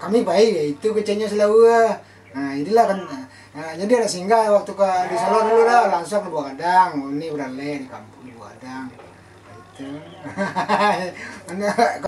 kami baik ya itu kecenya selalu ya. nah inilah kan nah, nah, jadi ada singgah waktu ke di Solo dulu lah langsung ke Buah Kadang oh, ini beralih di kampung di Buah Kadang nah, itu. Nah,